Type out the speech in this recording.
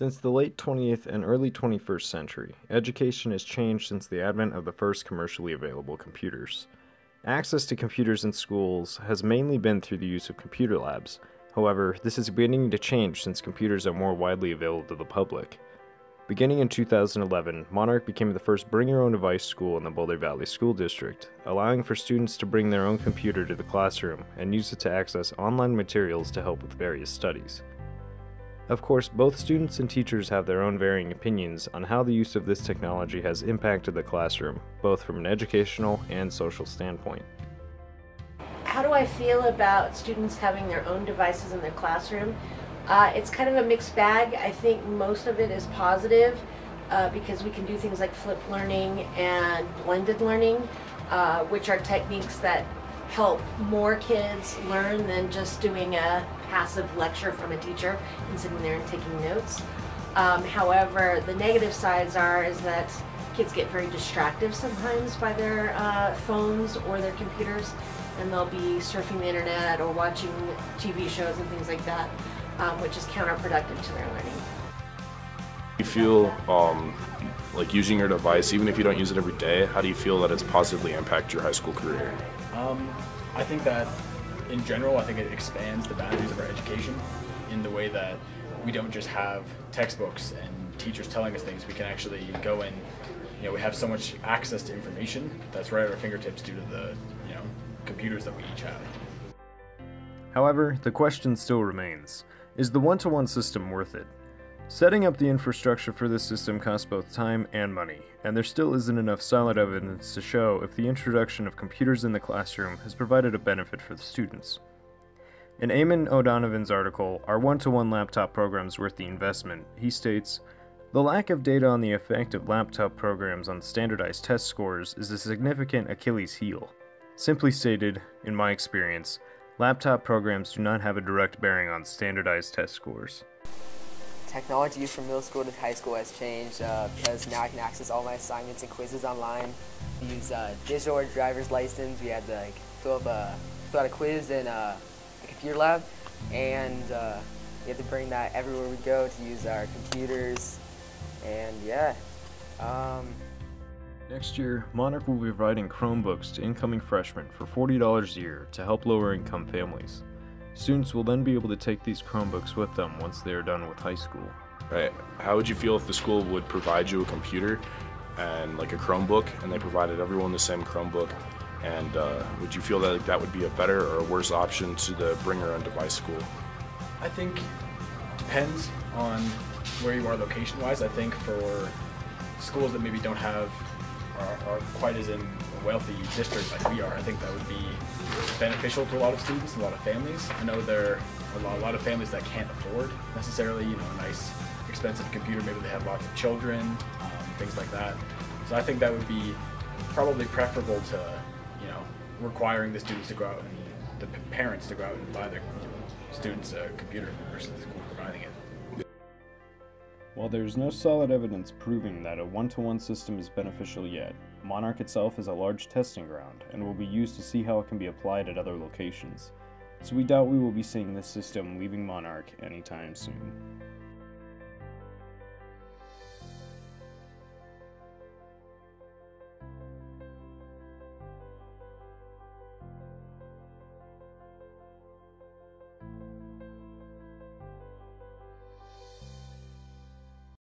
Since the late 20th and early 21st century, education has changed since the advent of the first commercially available computers. Access to computers in schools has mainly been through the use of computer labs. However, this is beginning to change since computers are more widely available to the public. Beginning in 2011, Monarch became the first bring your own device school in the Boulder Valley School District, allowing for students to bring their own computer to the classroom and use it to access online materials to help with various studies. Of course, both students and teachers have their own varying opinions on how the use of this technology has impacted the classroom, both from an educational and social standpoint. How do I feel about students having their own devices in their classroom? Uh, it's kind of a mixed bag. I think most of it is positive uh, because we can do things like flip learning and blended learning, uh, which are techniques that help more kids learn than just doing a passive lecture from a teacher and sitting there and taking notes. Um, however, the negative sides are is that kids get very distracted sometimes by their uh, phones or their computers and they'll be surfing the internet or watching TV shows and things like that, um, which is counterproductive to their learning. You feel um, like using your device, even if you don't use it every day, how do you feel that it's positively impacted your high school career? Um, I think that in general, I think it expands the boundaries of our education in the way that we don't just have textbooks and teachers telling us things. We can actually go and, you know, we have so much access to information that's right at our fingertips due to the, you know, computers that we each have. However, the question still remains is the one to one system worth it? Setting up the infrastructure for this system costs both time and money, and there still isn't enough solid evidence to show if the introduction of computers in the classroom has provided a benefit for the students. In Eamon O'Donovan's article, Are One to One Laptop Programs Worth the Investment? he states, The lack of data on the effect of laptop programs on standardized test scores is a significant Achilles heel. Simply stated, in my experience, laptop programs do not have a direct bearing on standardized test scores technology from middle school to high school has changed uh, because now I can access all my assignments and quizzes online. We use uh, digital or driver's license. We had to like, fill, up a, fill out a quiz in uh, a computer lab, and uh, we had to bring that everywhere we go to use our computers. And yeah. Um, Next year, Monarch will be providing Chromebooks to incoming freshmen for $40 a year to help lower income families. Students will then be able to take these Chromebooks with them once they are done with high school. Right. How would you feel if the school would provide you a computer and like a Chromebook, and they provided everyone the same Chromebook? And uh, would you feel that that would be a better or a worse option to the bring your own device school? I think depends on where you are location-wise. I think for schools that maybe don't have are, are quite as in a wealthy district like we are, I think that would be beneficial to a lot of students, a lot of families. I know there are a lot, a lot of families that can't afford necessarily, you know, a nice expensive computer. Maybe they have lots of children, um, things like that. So I think that would be probably preferable to, you know, requiring the students to go out and the parents to go out and buy their students a computer versus the school providing it. While there is no solid evidence proving that a one-to-one system is beneficial yet, Monarch itself is a large testing ground and will be used to see how it can be applied at other locations, so we doubt we will be seeing this system leaving Monarch anytime soon.